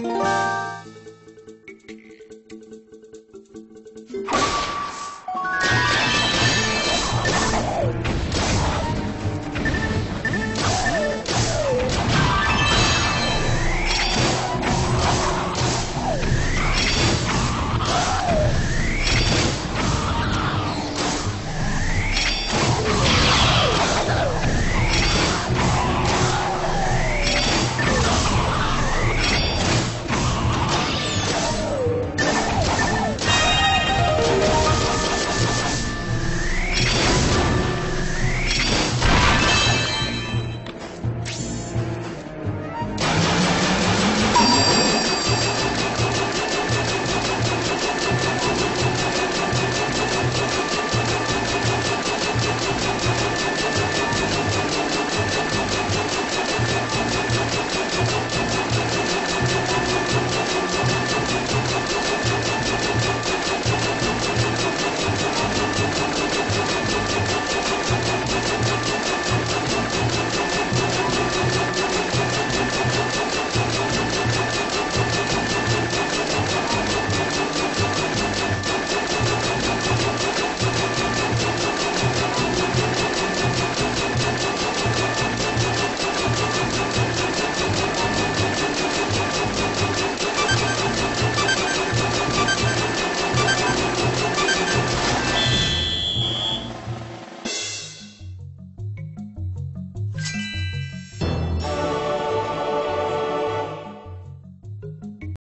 Bye.